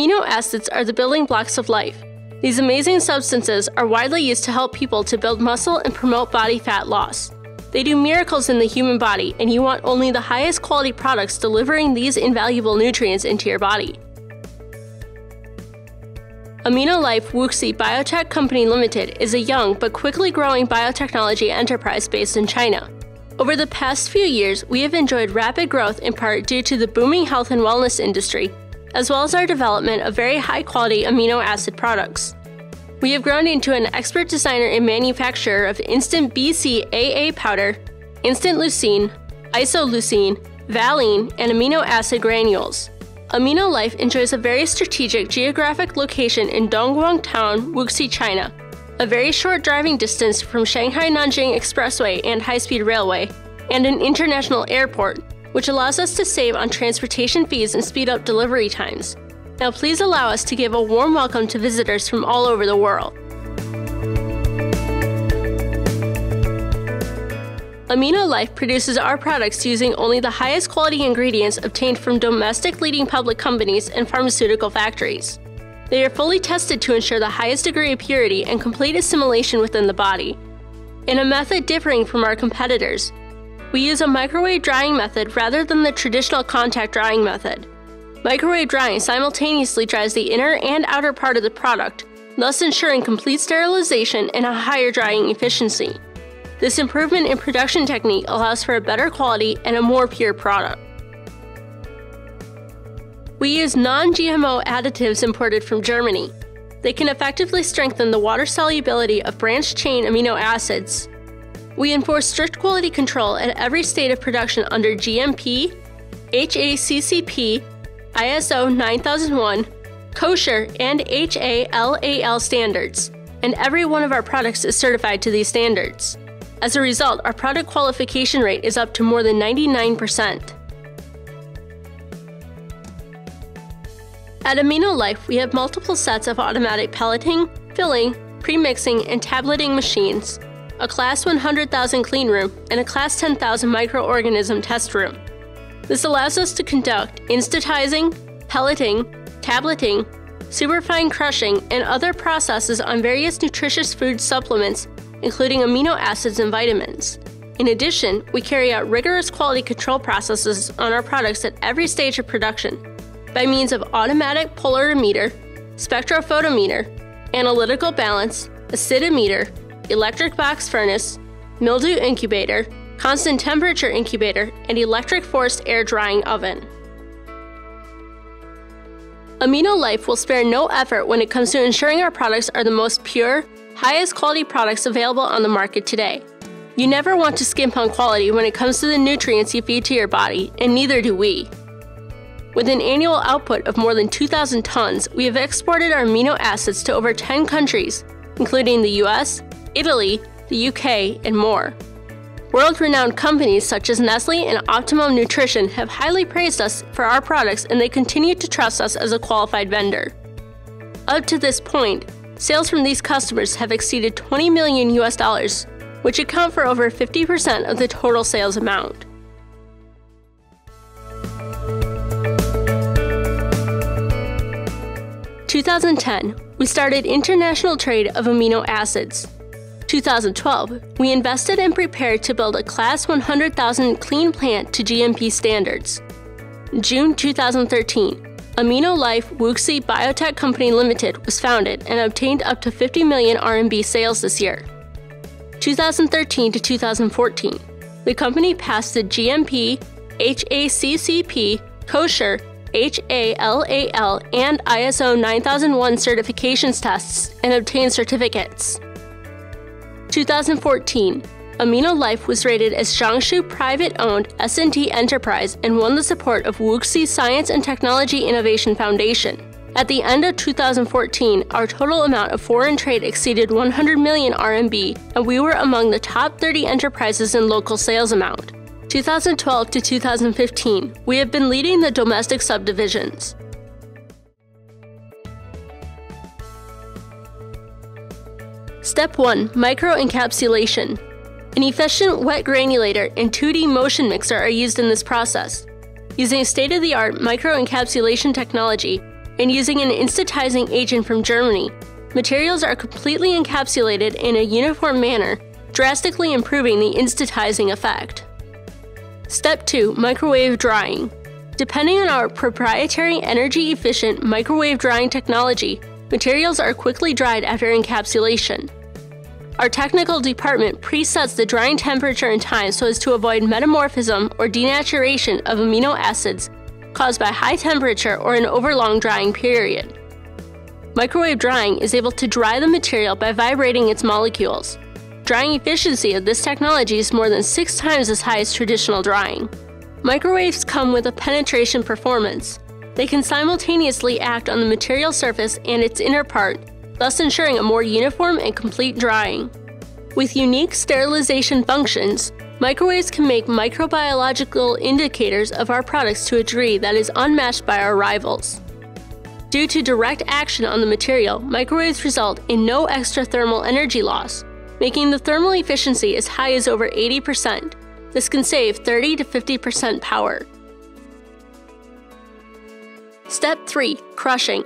Amino acids are the building blocks of life. These amazing substances are widely used to help people to build muscle and promote body fat loss. They do miracles in the human body, and you want only the highest quality products delivering these invaluable nutrients into your body. Amino Life Wuxi Biotech Company Limited is a young but quickly growing biotechnology enterprise based in China. Over the past few years, we have enjoyed rapid growth in part due to the booming health and wellness industry, as well as our development of very high quality amino acid products. We have grown into an expert designer and manufacturer of instant BCAA powder, instant leucine, isoleucine, valine, and amino acid granules. Amino Life enjoys a very strategic geographic location in Dongguan Town, Wuxi, China, a very short driving distance from Shanghai Nanjing Expressway and high speed railway, and an international airport, which allows us to save on transportation fees and speed up delivery times. Now, please allow us to give a warm welcome to visitors from all over the world. Amino Life produces our products using only the highest quality ingredients obtained from domestic leading public companies and pharmaceutical factories. They are fully tested to ensure the highest degree of purity and complete assimilation within the body. In a method differing from our competitors, we use a microwave drying method rather than the traditional contact drying method. Microwave drying simultaneously dries the inner and outer part of the product, thus ensuring complete sterilization and a higher drying efficiency. This improvement in production technique allows for a better quality and a more pure product. We use non GMO additives imported from Germany. They can effectively strengthen the water solubility of branched chain amino acids. We enforce strict quality control at every state of production under GMP, HACCP, ISO 9001, kosher, and HALAL standards, and every one of our products is certified to these standards. As a result, our product qualification rate is up to more than 99%. At Amino Life, we have multiple sets of automatic pelleting, filling, pre-mixing, and tableting machines, a Class 100,000 clean room, and a Class 10,000 microorganism test room. This allows us to conduct instantizing, pelleting, tableting, superfine crushing, and other processes on various nutritious food supplements including amino acids and vitamins. In addition, we carry out rigorous quality control processes on our products at every stage of production by means of automatic polarimeter, spectrophotometer, analytical balance, acidometer, electric box furnace, mildew incubator, constant temperature incubator, and electric forced air drying oven. Amino Life will spare no effort when it comes to ensuring our products are the most pure, highest quality products available on the market today. You never want to skimp on quality when it comes to the nutrients you feed to your body, and neither do we. With an annual output of more than 2,000 tons, we have exported our amino acids to over 10 countries, including the US, Italy, the UK, and more. World renowned companies such as Nestle and Optimum Nutrition have highly praised us for our products and they continue to trust us as a qualified vendor. Up to this point, Sales from these customers have exceeded 20 million US dollars, which account for over 50% of the total sales amount. Thousand ten, we started international trade of amino acids. 2012, we invested and prepared to build a Class 100,000 clean plant to GMP standards. June 2013, Amino Life Wuxi Biotech Company Limited was founded and obtained up to 50 million RMB sales this year. 2013 to 2014, the company passed the GMP, HACCP, kosher, HALAL, and ISO 9001 certifications tests and obtained certificates. 2014, Amino Life was rated as Jiangsu private-owned S&T enterprise and won the support of Wuxi Science and Technology Innovation Foundation. At the end of 2014, our total amount of foreign trade exceeded 100 million RMB, and we were among the top 30 enterprises in local sales amount. 2012 to 2015, we have been leading the domestic subdivisions. Step 1 Microencapsulation an efficient wet granulator and 2D motion mixer are used in this process. Using state of the art microencapsulation technology, and using an instantizing agent from Germany, materials are completely encapsulated in a uniform manner, drastically improving the instantizing effect. Step 2 Microwave Drying. Depending on our proprietary energy efficient microwave drying technology, materials are quickly dried after encapsulation. Our technical department presets the drying temperature and time so as to avoid metamorphism or denaturation of amino acids caused by high temperature or an overlong drying period. Microwave drying is able to dry the material by vibrating its molecules. Drying efficiency of this technology is more than six times as high as traditional drying. Microwaves come with a penetration performance. They can simultaneously act on the material surface and its inner part thus ensuring a more uniform and complete drying. With unique sterilization functions, microwaves can make microbiological indicators of our products to a degree that is unmatched by our rivals. Due to direct action on the material, microwaves result in no extra thermal energy loss, making the thermal efficiency as high as over 80%. This can save 30 to 50% power. Step 3 Crushing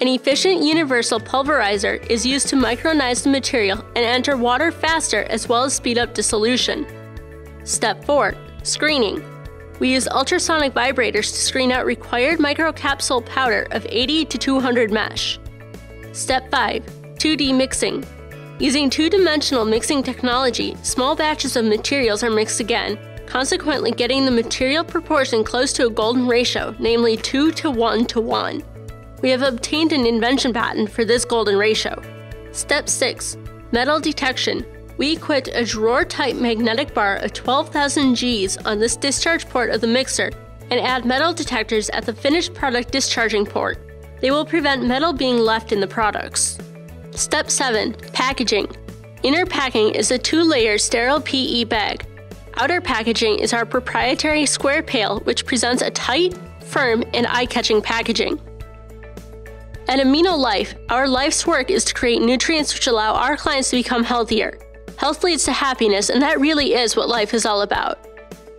an efficient universal pulverizer is used to micronize the material and enter water faster as well as speed up dissolution. Step 4 Screening. We use ultrasonic vibrators to screen out required microcapsule powder of 80 to 200 mesh. Step 5 2D Mixing. Using two dimensional mixing technology, small batches of materials are mixed again, consequently getting the material proportion close to a golden ratio, namely 2 to 1 to 1. We have obtained an invention patent for this golden ratio. Step 6 Metal Detection. We equipped a drawer type magnetic bar of 12,000 Gs on this discharge port of the mixer and add metal detectors at the finished product discharging port. They will prevent metal being left in the products. Step 7 Packaging. Inner packing is a two layer sterile PE bag. Outer packaging is our proprietary square pail, which presents a tight, firm, and eye catching packaging. At Amino Life, our life's work is to create nutrients which allow our clients to become healthier. Health leads to happiness, and that really is what life is all about.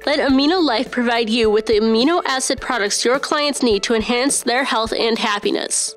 Let Amino Life provide you with the amino acid products your clients need to enhance their health and happiness.